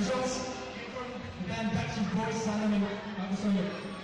Results from the band Boys, Simon, Michael Sonia.